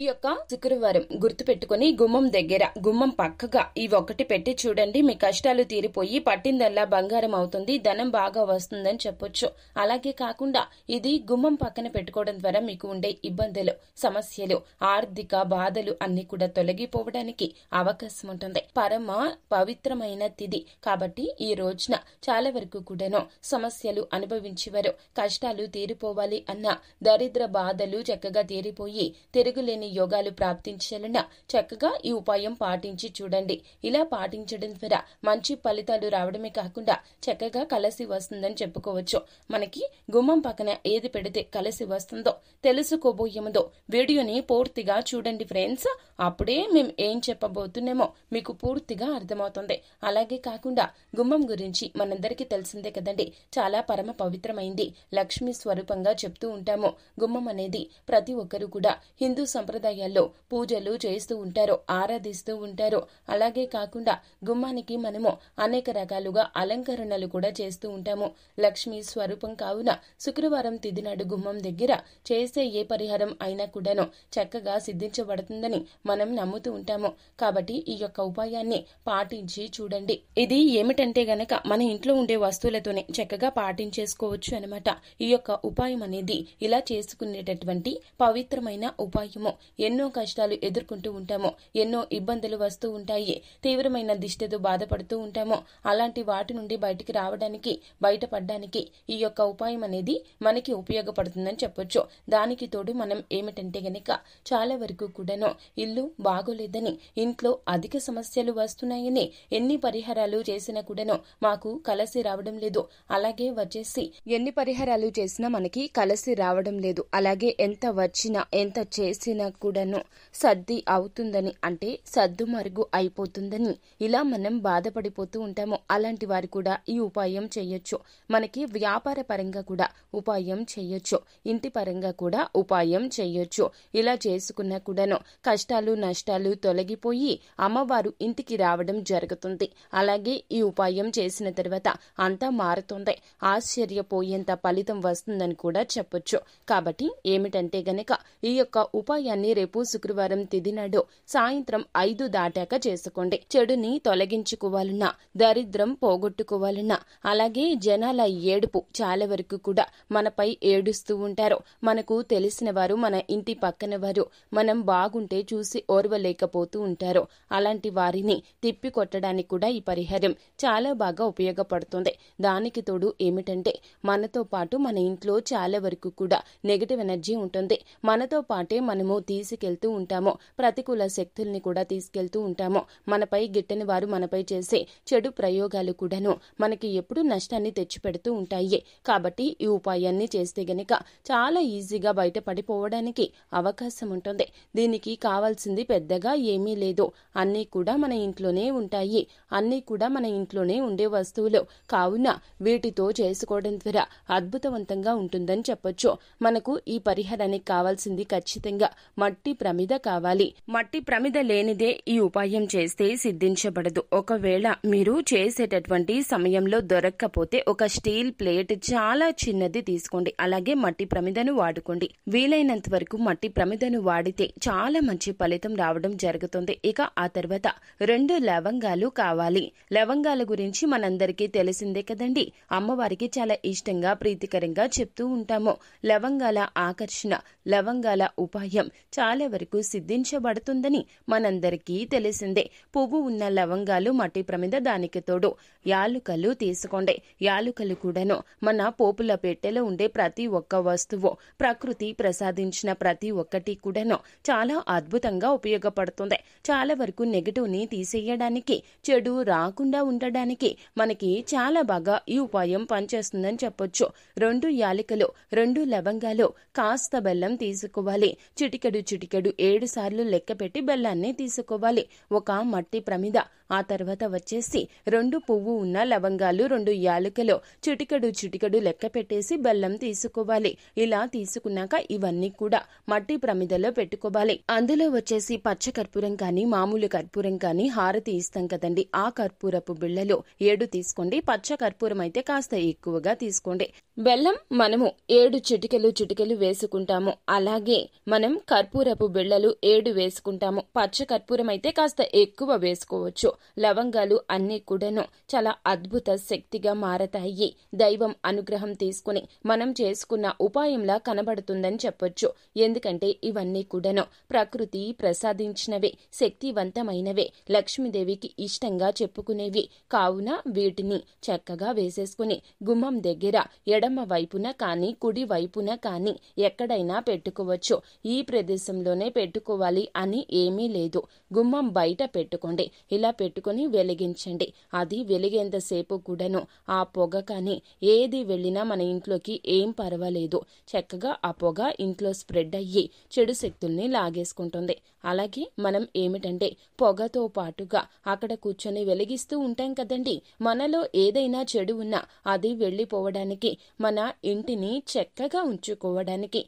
ఈ యొక్క శుక్రవారం గుర్తు పెట్టుకుని గుమ్మం దగ్గర గుమ్మం పక్కగా ఈ ఒక్కటి పెట్టి చూడండి. మీ కష్టాలు తీరిపోయి పట్టిందల్లా బంగారం అవుతుంది. ధనం బాగా వస్తుందని చెప్పొచ్చు. అలాగే కాకుండా ఇది గుమ్మం పక్కన పెట్టుకోవడం ద్వారా మీకు ఉండే ఇబ్బందులు సమస్యలు ఆర్థిక బాధలు అన్ని కూడా తొలగిపోవడానికి అవకాశం ఉంటుంది. పరమ పవిత్రమైన తిది కాబట్టి ఈ రోజున చాలా వరకు కూడాను సమస్యలు అనుభవించేవారు. కష్టాలు తీరిపోవాలి అన్న దరిద్ర బాధలు చక్కగా తీరిపోయి తిరుగులేని యోగాలు ప్రాప్తించాలన్నా చక్కగా ఈ ఉపాయం పాటించి చూడండి. ఇలా పాటించడం ద్వారా మంచి ఫలితాలు రావడమే కాకుండా చక్కగా కలసి వస్తుందని చెప్పుకోవచ్చు. మనకి గుమ్మం పక్కన ఏది పెడితే కలసి వస్తుందో తెలుసుకోబోయేముందో వీడియోని పూర్తిగా చూడండి ఫ్రెండ్స్. అప్పుడే మేము ఏం చెప్పబోతున్నామో మీకు పూర్తిగా అర్థమవుతుంది. అలాగే కాకుండా గుమ్మం గురించి మనందరికీ తెలిసిందే కదండి. చాలా పరమ పవిత్రమైంది. లక్ష్మీ స్వరూపంగా చెప్తూ ఉంటాము. గుమ్మం అనేది ప్రతి ఒక్కరూ కూడా హిందూ సంప్రదాయం సంప్రదాయాల్లో పూజలు చేస్తూ ఉంటారు ఆరాధిస్తూ ఉంటారు అలాగే కాకుండా గుమ్మానికి మనము అనేక రకాలుగా అలంకరణలు కూడా చేస్తూ ఉంటాము. లక్ష్మీ స్వరూపం కావున శుక్రవారం తిదినాడు గుమ్మం దగ్గర చేసే ఏ పరిహారం అయినా కూడాను చక్కగా సిద్ధించబడుతుందని మనం నమ్ముతూ ఉంటాము. కాబట్టి ఈ యొక్క ఉపాయాన్ని పాటించి చూడండి. ఇది ఏమిటంటే గనక మన ఇంట్లో ఉండే వస్తువులతోనే చక్కగా పాటించేసుకోవచ్చు అనమాట ఈ యొక్క ఉపాయం అనేది ఇలా చేసుకునేటటువంటి పవిత్రమైన ఉపాయము. ఎన్నో కష్టాలు ఎదుర్కొంటూ ఉంటాము ఎన్నో ఇబ్బందులు వస్తూ ఉంటాయి తీవ్రమైన దిష్టితో బాధపడుతూ ఉంటాము అలాంటి వాటి నుండి బయటికి రావడానికి బయటపడడానికి ఈ యొక్క ఉపాయం అనేది మనకి ఉపయోగపడుతుందని చెప్పొచ్చు. దానికి తోడు మనం ఏమిటంటే గనక చాలా వరకు కూడాను ఇల్లు బాగోలేదని ఇంట్లో అధిక సమస్యలు వస్తున్నాయని ఎన్ని పరిహారాలు చేసినా కూడాను మాకు కలసి రావడం లేదు. అలాగే వచ్చేసి ఎన్ని పరిహారాలు చేసినా మనకి కలసి రావడం లేదు. అలాగే ఎంత వచ్చినా ఎంత చేసినా కూడాను సర్ది అవుతుందని అంటే సర్దు మరుగు అయిపోతుందని ఇలా మనం బాధపడిపోతూ ఉంటాము. అలాంటి వారు కూడా ఈ ఉపాయం చేయొచ్చు. మనకి వ్యాపార పరంగా కూడా ఉపాయం చేయొచ్చు. ఇంటి పరంగా కూడా ఉపాయం చేయొచ్చు. ఇలా చేసుకున్నా కూడాను కష్టాలు నష్టాలు తొలగిపోయి అమ్మవారు ఇంటికి రావడం జరుగుతుంది. అలాగే ఈ ఉపాయం చేసిన తర్వాత అంతా మారుతుంది. ఆశ్చర్యపోయేంత ఫలితం వస్తుందని కూడా చెప్పొచ్చు. కాబట్టి ఏమిటంటే గనక ఈ యొక్క ఉపాయాన్ని రేపు శుక్రవారం తిదినాడు సాయంత్రం ఐదు దాటాక చేసుకోండి. చెడుని తొలగించుకోవాలన్నా దరిద్రం పోగొట్టుకోవాలన్నా అలాగే జనాల ఏడుపు చాలా వరకు కూడా మనపై ఏడుస్తూ ఉంటారు. మనకు తెలిసిన వారు మన ఇంటి పక్కన వారు మనం బాగుంటే చూసి ఓర్వలేకపోతూ ఉంటారు. అలాంటి వారిని తిప్పి కొట్టడానికి కూడా ఈ పరిహారం చాలా బాగా ఉపయోగపడుతుంది. దానికి తోడు ఏమిటంటే మనతో పాటు మన ఇంట్లో చాలా వరకు కూడా నెగటివ్ ఎనర్జీ ఉంటుంది. మనతో పాటే మనము తీసుకెళ్తూ ఉంటాము ప్రతికూల శక్తుల్ని కూడా తీసుకెళ్తూ ఉంటాము మనపై గిట్టని వారు మనపై చేసే చెడు ప్రయోగాలు కూడాను మనకి ఎప్పుడు నష్టాన్ని తెచ్చిపెడుతూ ఉంటాయి. కాబట్టి ఈ ఉపాయాన్ని చేస్తే గనక చాలా ఈజీగా బయటపడిపోవడానికి అవకాశం ఉంటుంది. దీనికి కావాల్సింది పెద్దగా ఏమీ లేదు. అన్నీ కూడా మన ఇంట్లోనే ఉంటాయి. అన్నీ కూడా మన ఇంట్లోనే ఉండే వస్తువులు. కావున వీటితో చేసుకోవడం ద్వారా అద్భుతవంతంగా ఉంటుందని చెప్పొచ్చు. మనకు ఈ పరిహారానికి కావాల్సింది ఖచ్చితంగా మట్టి ప్రమిద కావాలి. మట్టి ప్రమిద లేనిదే ఈ ఉపాయం చేస్తే సిద్ధించబడదు. ఒకవేళ మీరు చేసేటటువంటి సమయంలో దొరక్కపోతే ఒక స్టీల్ ప్లేట్ చాలా చిన్నది తీసుకోండి. అలాగే మట్టి ప్రమిదను వాడుకోండి. వీలైనంత వరకు మట్టి ప్రమిదను వాడితే చాలా మంచి ఫలితం రావడం జరుగుతుంది. ఇక ఆ తర్వాత రెండు లవంగాలు కావాలి. లవంగాల గురించి మనందరికీ తెలిసిందే కదండి. అమ్మవారికి చాలా ఇష్టంగా ప్రీతికరంగా చెప్తూ ఉంటాము. లవంగాల ఆకర్షణ లవంగాల ఉపాయం చాలా వరకు సిద్ధించబడుతుందని మనందరికీ తెలిసిందే. పువ్వు ఉన్న లవంగాలు మట్టి ప్రమిద దానికి తోడు. యాలుకలు తీసుకోండి. యాలుకలు కూడాను మన పోపుల పెట్టెలో ఉండే ప్రతి ఒక్క వస్తువు ప్రకృతి ప్రసాదించిన ప్రతి ఒక్కటి కూడాను చాలా అద్భుతంగా ఉపయోగపడుతుంది. చాలా వరకు నెగటివ్ని తీసేయడానికి చెడు రాకుండా ఉండడానికి మనకి చాలా బాగా ఈ ఉపాయం పనిచేస్తుందని చెప్పొచ్చు. రెండు యాలికలు రెండు లవంగాలు కాస్త బెల్లం తీసుకోవాలి. చిటికెడు చిటికెడు ఏడు సార్లు బెల్లాన్ని తీసుకోవాలి. ఒక మట్టి ప్రమిద. ఆ తర్వాత వచ్చేసి రెండు పువ్వు ఉన్న లవంగాలు రెండు యాలకులు. చిటికెడు చిటికెడు లెక్క పెట్టేసి బెల్లం తీసుకోవాలి. ఇలా తీసుకున్నాక ఇవన్నీ కూడా మట్టి ప్రమిదలో పెట్టుకోవాలి. అందులో వచ్చేసి పచ్చ కర్పూరం కానీ మామూలు కర్పూరం కానీ హారతి ఇస్తాం కదండి. ఆ కర్పూరపు బిళ్ళలో ఏడు తీసుకోండి. పచ్చ కర్పూరం అయితే కాస్త ఎక్కువగా తీసుకోండి. బెల్లం మనము ఏడు చిటికెలు చిటికెలు వేసుకుంటాము. అలాగే మనం కర్పూరపు బిళ్ళలు ఏడు వేసుకుంటాము. పచ్చ కర్పూరం అయితే కాస్త ఎక్కువ వేసుకోవచ్చు. లవంగాలు అన్ని కూడాను చాలా అద్భుత శక్తిగా మారతాయి. దైవం అనుగ్రహం తీసుకుని మనం చేసుకున్న ఉపాయంలా కనబడుతుందని చెప్పొచ్చు. ఎందుకంటే ఇవన్నీ కూడాను ప్రకృతి ప్రసాదించినవే శక్తివంతమైనవే. లక్ష్మీదేవికి ఇష్టంగా చెప్పుకునేవి. కావున వీటిని చక్కగా వేసేసుకుని గుమ్మం దగ్గర ఎడమ వైపున కాని కుడి వైపున కాని ఎక్కడైనా పెట్టుకోవచ్చు. ఈ ప్రదేశం ప్రదేశంలోనే పెట్టుకోవాలి అని ఏమీ లేదు. గుమ్మం బయట పెట్టుకోండి. ఇలా పెట్టుకుని వెలిగించండి. అది వెలిగేంతసేపు కూడాను ఆ పొగ కానీ ఏది వెళ్ళినా మన ఇంట్లోకి ఏం పర్వాలేదు. చక్కగా ఆ పొగ ఇంట్లో స్ప్రెడ్ అయ్యి చెడు శక్తుల్ని లాగేసుకుంటుంది. అలాగే మనం ఏమిటంటే పొగతో పాటుగా అక్కడ కూర్చొని వెలిగిస్తూ ఉంటాం కదండి. మనలో ఏదైనా చెడు ఉన్నా అది వెళ్ళిపోవడానికి మన ఇంటిని చక్కగా ఉంచుకోవడానికి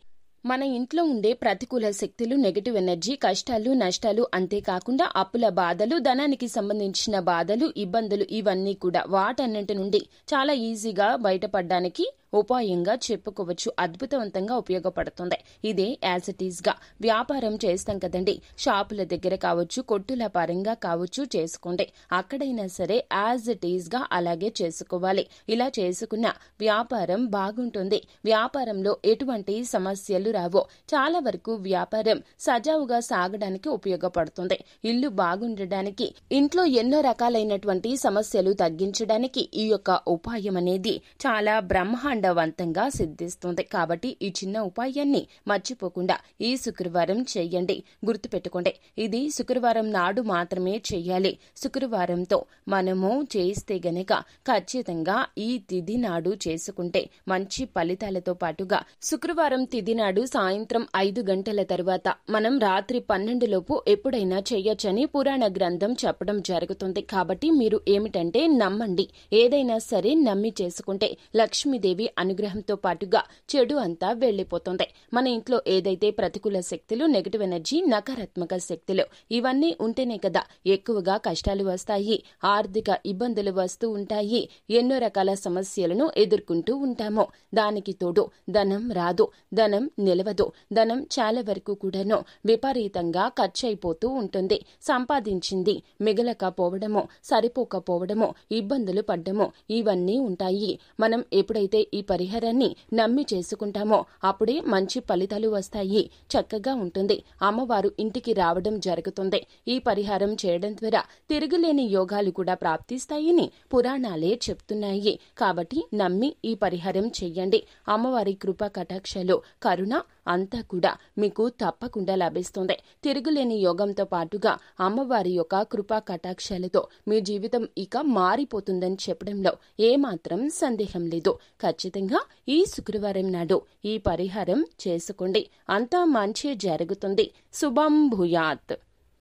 మన ఇంట్లో ఉండే ప్రతికూల శక్తులు నెగటివ్ ఎనర్జీ కష్టాలు నష్టాలు అంతేకాకుండా అప్పుల బాధలు ధనానికి సంబంధించిన బాధలు ఇబ్బందులు ఇవన్నీ కూడా వాటన్నింటి నుండి చాలా ఈజీగా బయటపడడానికి ఉపాయంగా చెప్పుకోవచ్చు. అద్భుతవంతంగా ఉపయోగపడుతుంది. ఇదే యాజ్ ఇట్ ఈస్గా వ్యాపారం చేస్తాం కదండి. షాపుల దగ్గర కావచ్చు కొట్టుల పరంగా కావచ్చు చేసుకోండి. అక్కడైనా సరే యాజ్ ఇట్ ఈస్గా అలాగే చేసుకోవాలి. ఇలా చేసుకున్న వ్యాపారం బాగుంటుంది. వ్యాపారంలో ఎటువంటి సమస్యలు రావో. చాలా వరకు వ్యాపారం సజావుగా సాగడానికి ఉపయోగపడుతుంది. ఇల్లు బాగుండడానికి ఇంట్లో ఎన్నో రకాలైనటువంటి సమస్యలు తగ్గించడానికి ఈ యొక్క ఉపాయం అనేది చాలా బ్రహ్మాండ వంతంగా సిద్ధిస్తుంది. కాబట్టి ఈ చిన్న ఉపాయాన్ని మర్చిపోకుండా ఈ శుక్రవారం చేయండి. గుర్తుపెట్టుకోండి ఇది శుక్రవారం నాడు మాత్రమే చేయాలి. శుక్రవారంతో మనము చేస్తే గనక ఖచ్చితంగా ఈ తిథి నాడు చేసుకుంటే మంచి ఫలితాలతో పాటుగా శుక్రవారం తిథి నాడు సాయంత్రం ఐదు గంటల తర్వాత మనం రాత్రి పన్నెండులోపు ఎప్పుడైనా చేయొచ్చని పురాణ గ్రంథం చెప్పడం జరుగుతుంది. కాబట్టి మీరు ఏమిటంటే నమ్మండి. ఏదైనా సరే నమ్మి చేసుకుంటే లక్ష్మీదేవి అనుగ్రహంతో పాటుగా చెడు అంతా వెళ్ళిపోతుంది మన ఇంట్లో ఏదైతే ప్రతికూల శక్తులు నెగటివ్ ఎనర్జీ నకారాత్మక శక్తులు ఇవన్నీ ఉంటేనే కదా ఎక్కువగా కష్టాలు వస్తాయి ఆర్థిక ఇబ్బందులు వస్తూ ఉంటాయి ఎన్నో రకాల సమస్యలను ఎదుర్కొంటూ ఉంటాము. దానికి తోడు ధనం రాదు ధనం నిలవదు ధనం చాలా వరకు కూడాను విపరీతంగా ఖర్చయిపోతూ ఉంటుంది. సంపాదించింది మిగలకపోవడమో సరిపోకపోవడము ఇబ్బందులు పడ్డము ఇవన్నీ ఉంటాయి. మనం ఎప్పుడైతే ఈ పరిహారాన్ని నమ్మి చేసుకుంటామో అప్పుడే మంచి ఫలితాలు వస్తాయి. చక్కగా ఉంటుంది. అమ్మవారు ఇంటికి రావడం జరుగుతుంది. ఈ పరిహారం చేయడం ద్వారా తిరుగులేని యోగాలు కూడా ప్రాప్తిస్తాయని పురాణాలే చెప్తున్నాయి. కాబట్టి నమ్మి ఈ పరిహారం చెయ్యండి అమ్మవారి కృప కటాక్షలు కరుణ అంతా కూడా మీకు తప్పకుండా లభిస్తుంది. తిరుగులేని యోగంతో పాటుగా అమ్మవారి యొక్క కృపా కటాక్షాలతో మీ జీవితం ఇక మారిపోతుందని చెప్పడంలో ఏమాత్రం సందేహం లేదు. ఖచ్చితంగా ఈ శుక్రవారం నాడు ఈ పరిహారం చేసుకోండి. అంతా మంచి జరుగుతుంది. శుభం భూయాత్.